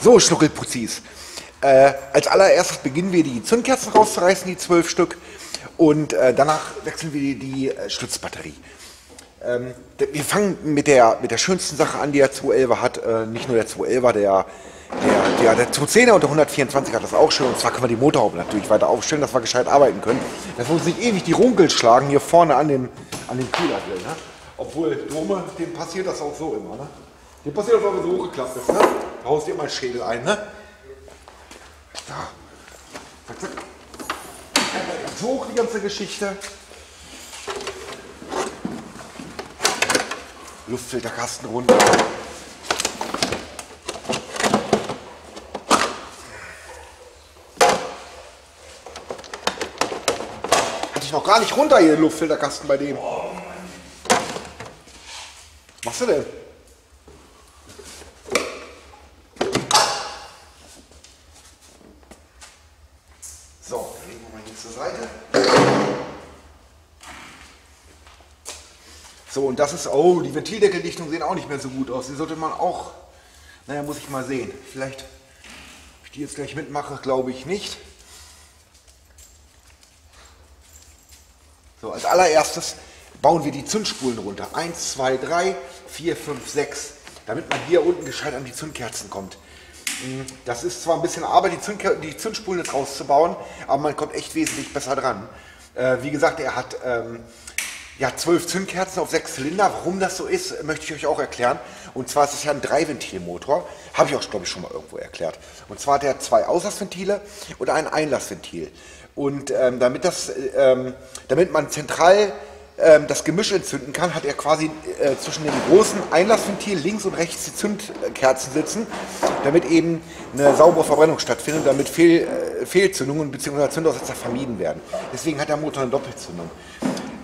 So, Schnuckelputzis. Äh, als allererstes beginnen wir die Zündkerzen rauszureißen, die zwölf Stück. Und äh, danach wechseln wir die, die äh, Stützbatterie. Ähm, wir fangen mit der, mit der schönsten Sache an, die der 211 hat. Äh, nicht nur der 211, der, der, der, der 210er und der 124 hat das auch schön. Und zwar können wir die Motorhaube natürlich weiter aufstellen, dass wir gescheit arbeiten können. Dass wir uns nicht ewig die Runkel schlagen hier vorne an dem, an dem Kühlergrill. Ne? Obwohl, Dome, dem passiert das auch so immer. Ne? Dem passiert das, wenn so hochgeklappt ist. Ne? Da haust du immer einen Schädel ein. Ne? So. Zack, zack. Ganz hoch die ganze Geschichte. Luftfilterkasten runter. Hatte ich noch gar nicht runter hier den Luftfilterkasten bei dem. Was machst du denn? So, dann legen wir mal hier zur Seite. So, und das ist, oh, die Ventildeckeldichtungen sehen auch nicht mehr so gut aus. Die sollte man auch, naja, muss ich mal sehen. Vielleicht, ob ich die jetzt gleich mitmache, glaube ich nicht. So, als allererstes bauen wir die Zündspulen runter. 1, 2, 3, 4, 5, 6. Damit man hier unten gescheit an die Zündkerzen kommt. Hm, das ist zwar ein bisschen Arbeit, die, Zündker die Zündspulen jetzt rauszubauen, aber man kommt echt wesentlich besser dran. Äh, wie gesagt, er hat ähm, ja, zwölf Zündkerzen auf sechs Zylinder. Warum das so ist, möchte ich euch auch erklären. Und zwar ist es ja ein Dreiventilmotor. Habe ich auch, glaube ich, schon mal irgendwo erklärt. Und zwar hat er zwei Auslassventile und ein Einlassventil. Und ähm, damit, das, ähm, damit man zentral das Gemisch entzünden kann, hat er quasi äh, zwischen dem großen Einlassventil links und rechts die Zündkerzen sitzen, damit eben eine saubere Verbrennung stattfindet, damit Fehl, äh, Fehlzündungen bzw. Zündaussetzer vermieden werden. Deswegen hat der Motor eine Doppelzündung.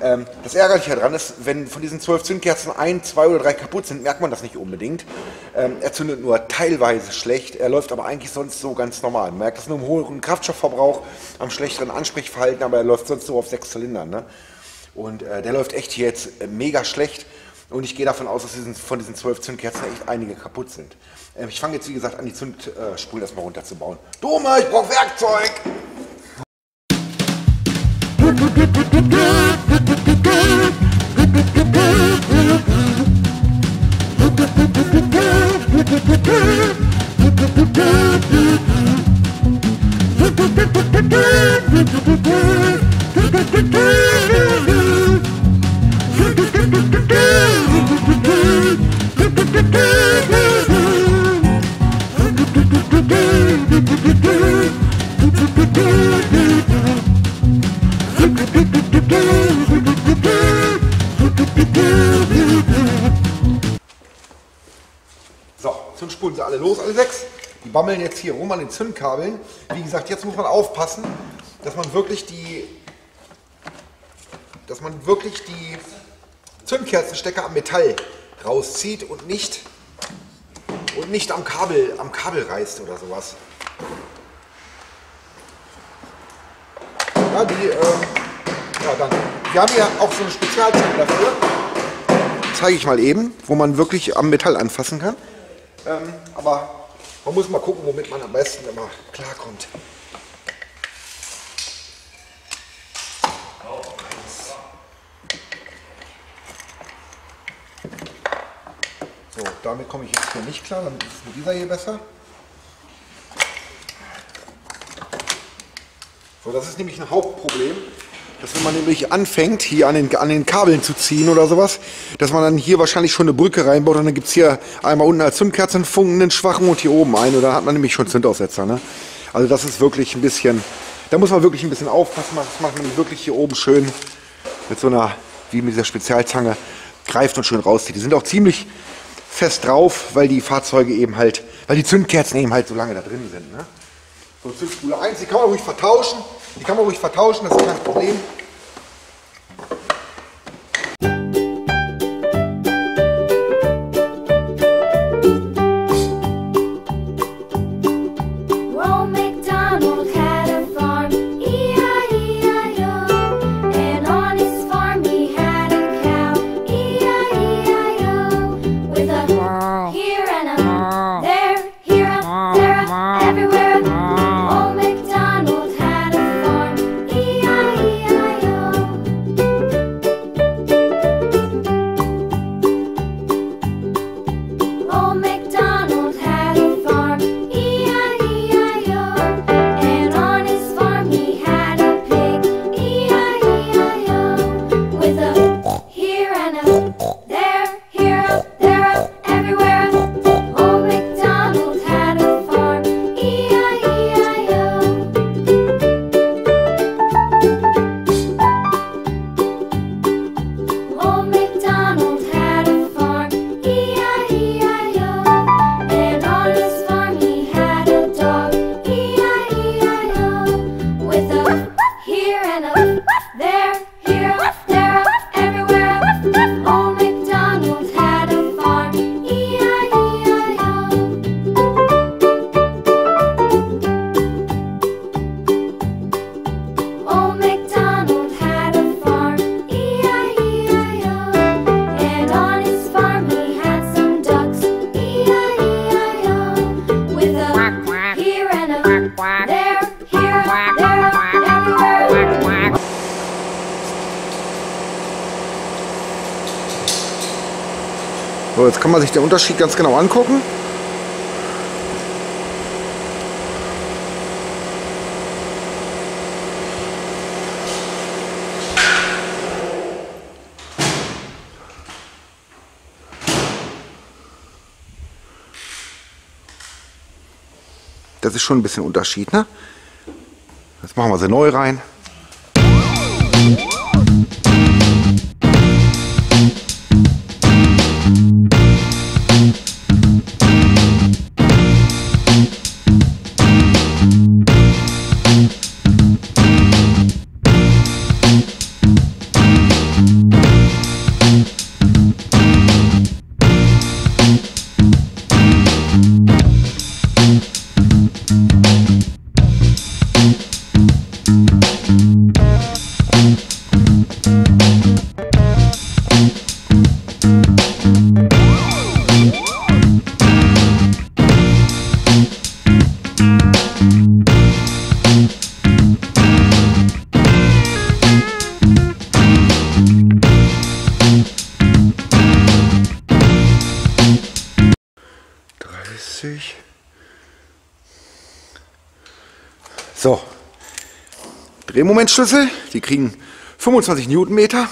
Ähm, das Ärgerliche daran ist, wenn von diesen zwölf Zündkerzen ein, zwei oder drei kaputt sind, merkt man das nicht unbedingt. Ähm, er zündet nur teilweise schlecht, er läuft aber eigentlich sonst so ganz normal. Man merkt das nur im hohen Kraftstoffverbrauch, am schlechteren Ansprechverhalten, aber er läuft sonst so auf sechs Zylindern. Ne? Und äh, der läuft echt hier jetzt äh, mega schlecht. Und ich gehe davon aus, dass diesen, von diesen zwölf Zündkerzen echt einige kaputt sind. Ähm, ich fange jetzt, wie gesagt, an, die Zündspulen erstmal runterzubauen. Dome, ich brauche Werkzeug! So, Zündspulen sind alle los, alle sechs. Die bammeln jetzt hier rum an den Zündkabeln. Wie gesagt, jetzt muss man aufpassen, dass man wirklich die, dass man wirklich die Zündkerzenstecker am Metall rauszieht und nicht, und nicht am Kabel, am Kabel reißt oder sowas. Ja, die, äh, ja, dann. Wir haben hier auch so eine Spezialzange dafür. Zeige ich mal eben, wo man wirklich am Metall anfassen kann. Ähm, aber man muss mal gucken, womit man am besten immer klarkommt. So, damit komme ich jetzt hier nicht klar, dann ist es mit dieser hier besser. So, das ist nämlich ein Hauptproblem, dass wenn man nämlich anfängt, hier an den, an den Kabeln zu ziehen oder sowas, dass man dann hier wahrscheinlich schon eine Brücke reinbaut und dann gibt es hier einmal unten als Zündkerze einen Funken, schwachen und hier oben einen oder hat man nämlich schon Zündaussetzer. Ne? Also das ist wirklich ein bisschen, da muss man wirklich ein bisschen aufpassen, das macht man wirklich hier oben schön mit so einer, wie mit dieser Spezialzange, greift und schön rauszieht. Die sind auch ziemlich fest drauf, weil die Fahrzeuge eben halt, weil die Zündkerzen eben halt so lange da drin sind. Ne? So, Zündspule 1, die kann man ruhig vertauschen. Die kann man ruhig vertauschen, das ist kein Problem. Jetzt kann man sich den Unterschied ganz genau angucken. Das ist schon ein bisschen Unterschied, ne? Jetzt machen wir sie neu rein. Drehmomentschlüssel, die kriegen 25 Newtonmeter.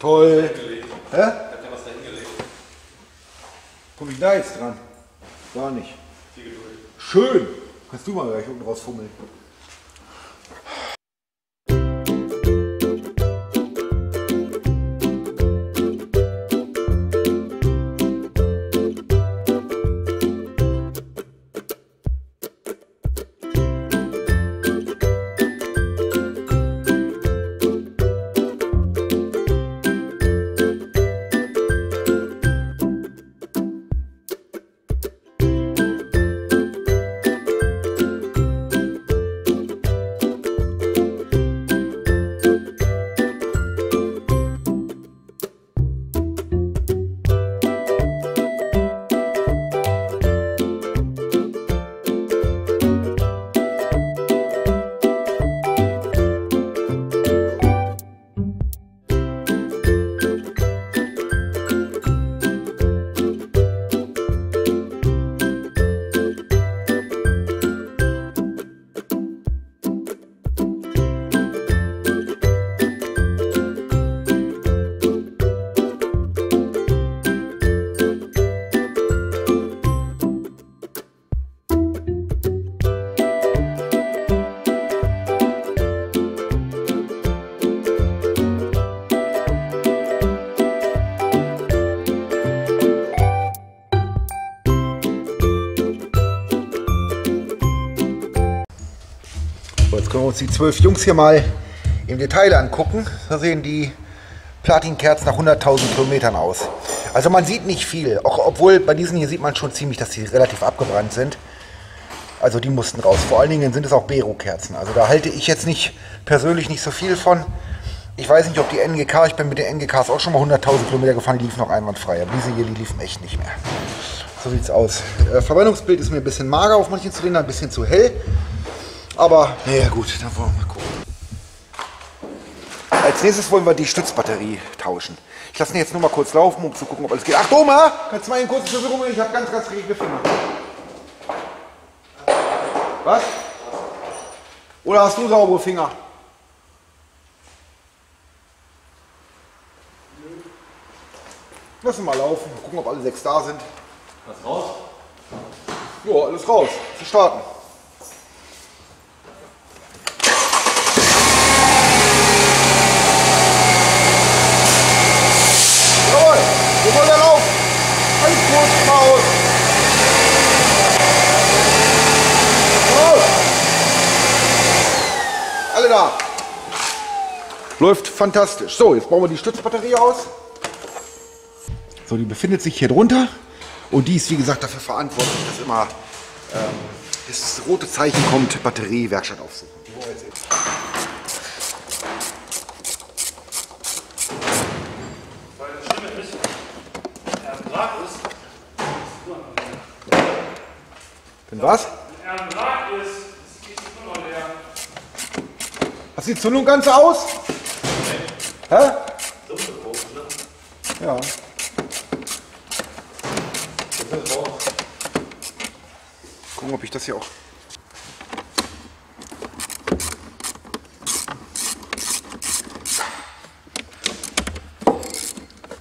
Toll. Hä? Ich hab was. Komm ich da jetzt dran? Gar nicht. Schön. Kannst du mal gleich unten rausfummeln. uns die zwölf Jungs hier mal im Detail angucken. Da sehen die Platinkerzen nach 100.000 Kilometern aus. Also man sieht nicht viel, auch obwohl bei diesen hier sieht man schon ziemlich, dass sie relativ abgebrannt sind. Also die mussten raus. Vor allen Dingen sind es auch Bero-Kerzen. Also da halte ich jetzt nicht persönlich nicht so viel von. Ich weiß nicht, ob die NGK, ich bin mit den NGKs auch schon mal 100.000 Kilometer gefahren, die liefen noch einwandfrei. Aber diese hier, die liefen echt nicht mehr. So sieht's aus. Äh, Verbrennungsbild ist mir ein bisschen mager auf manchen Zylindern, ein bisschen zu hell. Aber, naja gut, dann wollen wir mal gucken. Als nächstes wollen wir die Stützbatterie tauschen. Ich lasse ihn jetzt nur mal kurz laufen, um zu gucken, ob alles geht. Ach, Doma! Kannst du mal einen kurzen Verwirrung Ich habe ganz, ganz regende Finger. Was? Oder hast du saubere Finger? Lass ihn mal laufen, gucken, ob alle sechs da sind. Was raus? Ja, alles raus. Wir starten. Jawohl, wo soll der laufen? Ganz kurz, raus. Raus. Alle da. Läuft fantastisch. So, jetzt bauen wir die Stützbatterie aus. So, die befindet sich hier drunter. Und die ist, wie gesagt, dafür verantwortlich, dass immer ähm, das rote Zeichen kommt, Batterie, Werkstatt aufsuchen. Das er Denn was? wenn er am Draht ist, ist die Zündung noch leer. Hast du die Zündung ganz aus? Hä? Ja. Gucken, ob ich das hier auch.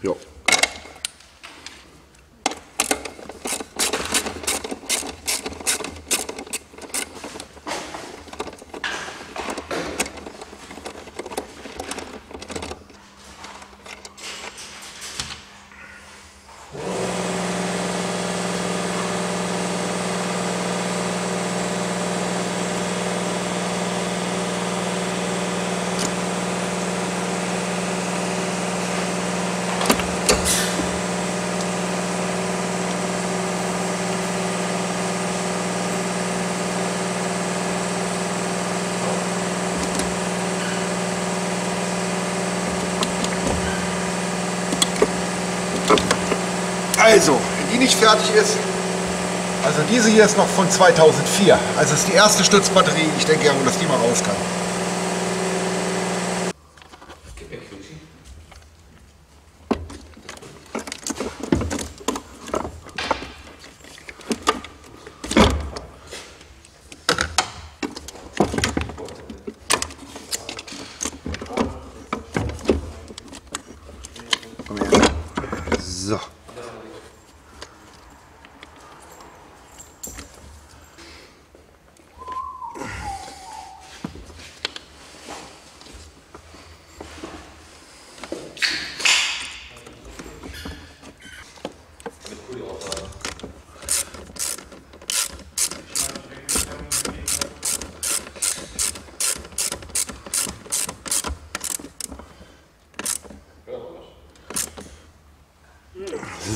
Jo. Also, wenn die nicht fertig ist, also diese hier ist noch von 2004. Also ist die erste Stützbatterie. Ich denke ja wohl, dass die mal raus kann.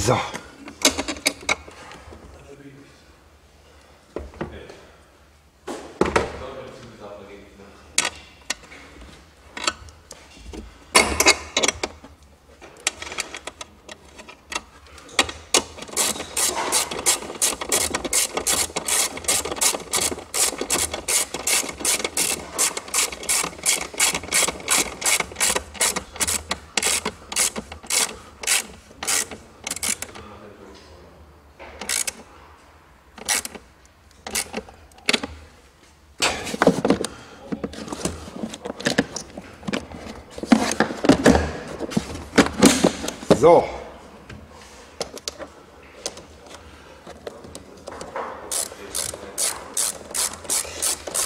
So.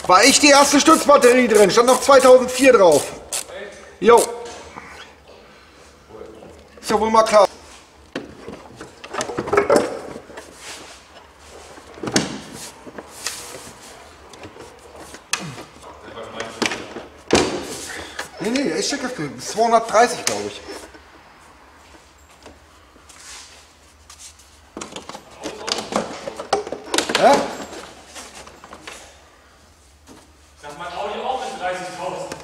War ich die erste Stützbatterie drin? Stand noch 2004 drauf. Jo. Ist ja wohl mal klar. Nee, nee, der ist Steckkraft. 230, glaube ich. Hä? Das hat mein Audi auch mit 30.000.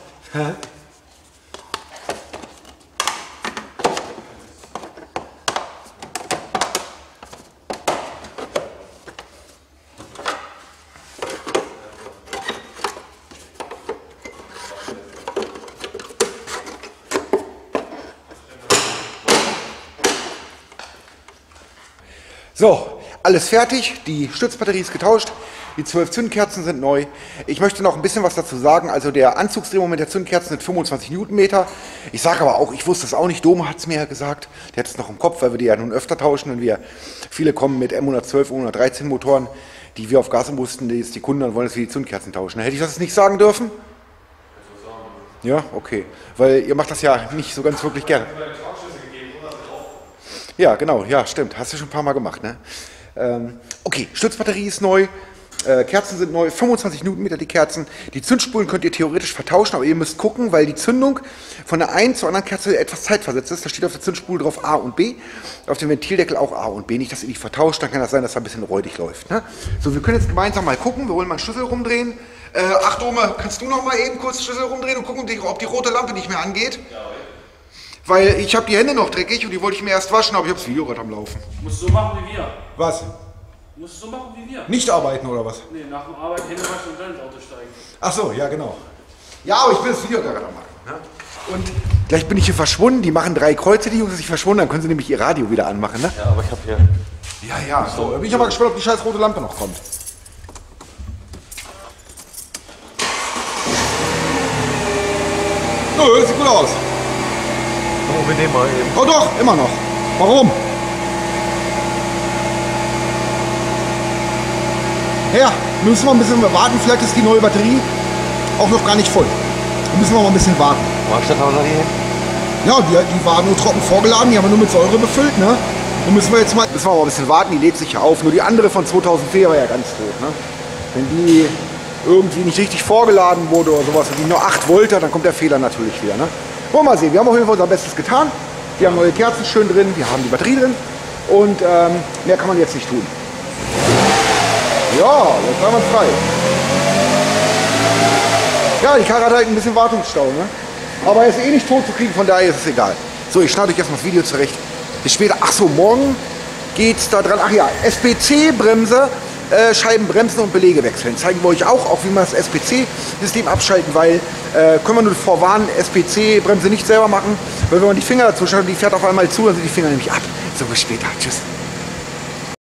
So, alles fertig. Die Stützbatterie ist getauscht. Die 12 Zündkerzen sind neu. Ich möchte noch ein bisschen was dazu sagen. Also der Anzugsdrehmoment der Zündkerzen sind 25 Newtonmeter. Ich sage aber auch, ich wusste es auch nicht. Dome hat es mir ja gesagt. Der hat es noch im Kopf, weil wir die ja nun öfter tauschen. Und wir, viele kommen mit M112, M113 Motoren, die wir auf Gas umrüsten. Die, die Kunden dann wollen, dass wir die Zündkerzen tauschen. Hätte ich das nicht sagen dürfen? Ja, okay. Weil ihr macht das ja nicht so ganz wirklich gerne. Ja, genau, ja, stimmt. Hast du schon ein paar Mal gemacht, ne? Ähm, okay, Stützbatterie ist neu, äh, Kerzen sind neu, 25 Newtonmeter die Kerzen. Die Zündspulen könnt ihr theoretisch vertauschen, aber ihr müsst gucken, weil die Zündung von der einen zur anderen Kerze etwas zeitversetzt ist. Da steht auf der Zündspule drauf A und B, auf dem Ventildeckel auch A und B. Nicht, dass ihr die vertauscht, dann kann das sein, dass da ein bisschen räudig läuft. Ne? So, wir können jetzt gemeinsam mal gucken. Wir wollen mal einen Schlüssel rumdrehen. Äh, ach, Dome, kannst du noch mal eben kurz Schlüssel rumdrehen und gucken, ob die, rote Lampe nicht mehr angeht? Weil ich habe die Hände noch dreckig und die wollte ich mir erst waschen, aber ich habe das Video gerade am Laufen. Musst du so machen wie wir. Was? Musst du so machen wie wir. Nicht arbeiten oder was? Nee, nach dem Arbeit Hände waschen und dann ins Auto steigen. Ach so, ja genau. Ja, aber ich bin das Video gerade am machen. Ne? Und gleich bin ich hier verschwunden. Die machen drei Kreuze, die Jungs, dass ich verschwunden. Dann können sie nämlich ihr Radio wieder anmachen. Ne? Ja, aber ich habe hier. Ja, ja. So, bin ich aber gespannt, ob die scheiß rote Lampe noch kommt. Nö, sieht gut aus. Oh, wir nehmen mal eben. Oh doch, immer noch. Warum? Ja, müssen wir ein bisschen warten. Vielleicht ist die neue Batterie auch noch gar nicht voll. Da müssen wir mal ein bisschen warten. Warnstadtbatterie. Ja, die, die war nur trocken vorgeladen, die haben wir nur mit Säure befüllt, ne? Und müssen wir jetzt mal, müssen wir mal ein bisschen warten, die lädt sich ja auf. Nur die andere von 2004 war ja ganz tot, ne? Wenn die irgendwie nicht richtig vorgeladen wurde oder sowas, und die nur 8 Volt hat, dann kommt der Fehler natürlich wieder, ne? Wollen wir mal sehen, wir haben auf jeden Fall unser Bestes getan. Wir haben neue Kerzen schön drin, wir haben die Batterie drin und ähm, mehr kann man jetzt nicht tun. Ja, jetzt haben wir frei. Ja, die Karre hat halt ein bisschen Wartungsstau, ne? Aber er ist eh nicht tot zu kriegen, von daher ist es egal. So, ich schneide euch erstmal das Video zurecht. Bis später. Ach so, morgen geht's da dran. Ach ja, SPC-Bremse, äh, Scheibenbremsen und Belege wechseln. Zeigen wir euch auch, auch wie man das SPC-System abschalten, weil, äh, können wir nur vorwarnen, SPC-Bremse nicht selber machen, weil wenn man die Finger dazu schaut, die fährt auf einmal zu, dann sind die Finger nämlich ab. So, bis später. Tschüss.